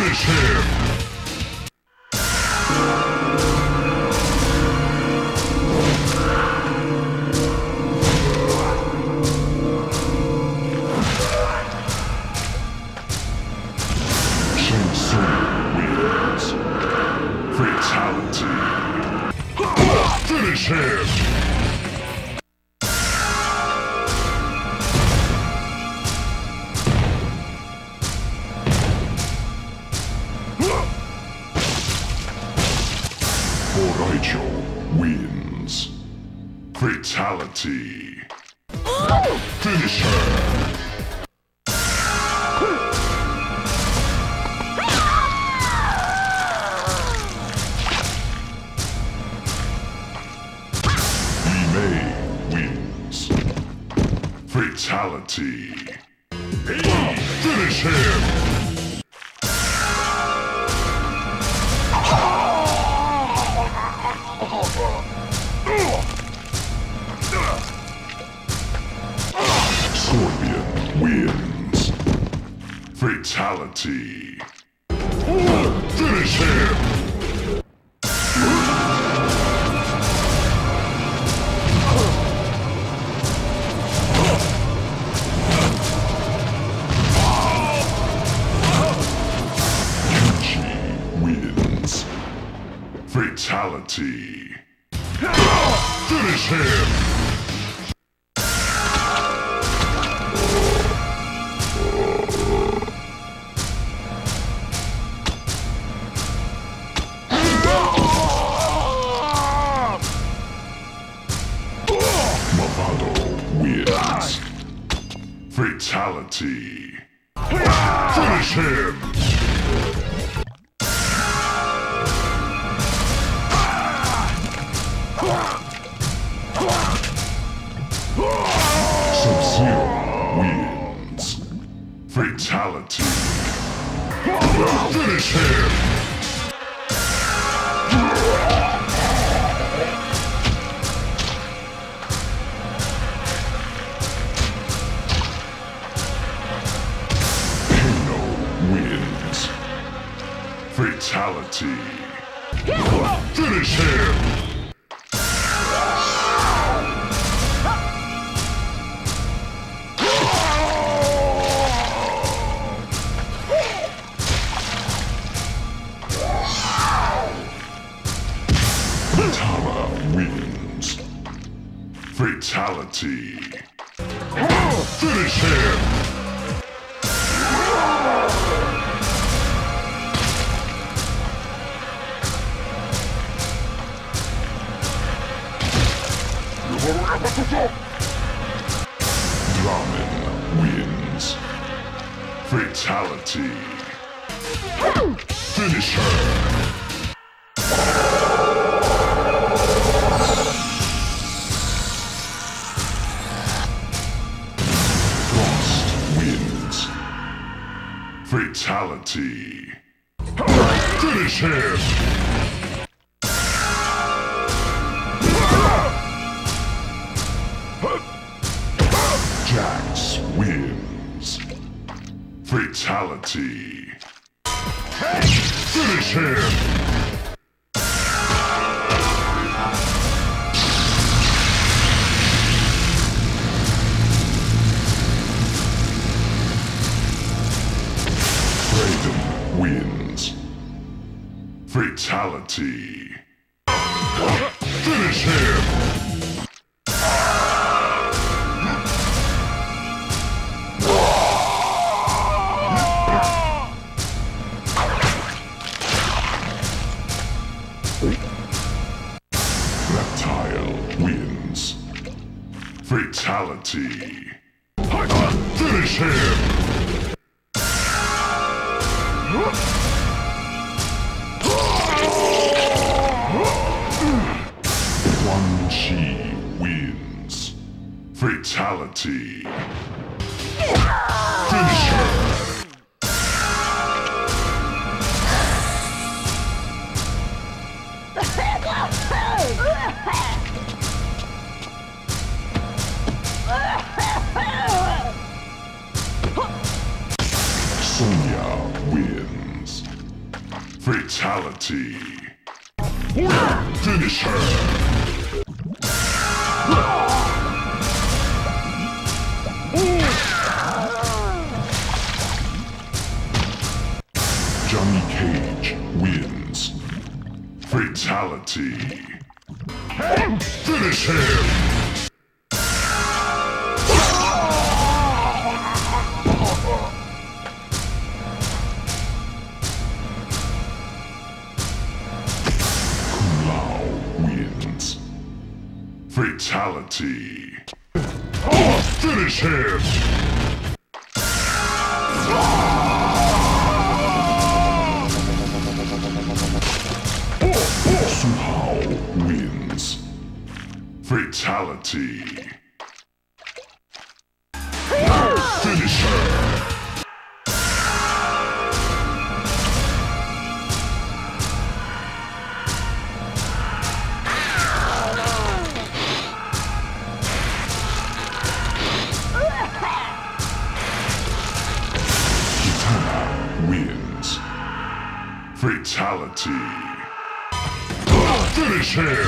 Finish him! Finish him! Fatality. Finish her. Wins. Fatality. Finish him! Fatality. Finish him! Fatality. Finish him! Fatality. Finish him! Fatality. Finish him! Fatality. Finish him! Tara wins. Fatality. Finish him! Wins. Fatality. Finish her. Frost wins. Fatality. Finish him! Fatality. Finish him! Raiden wins. Fatality. Finish him! Fatality. Finish him! Quan Chi wins. Fatality. Finish her! Fatality. Finish her. Johnny Cage wins. Fatality. Finish him! Fatality. Finish him! Hsu Hao wins. Fatality. Fatality. Finish him!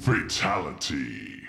Fatality.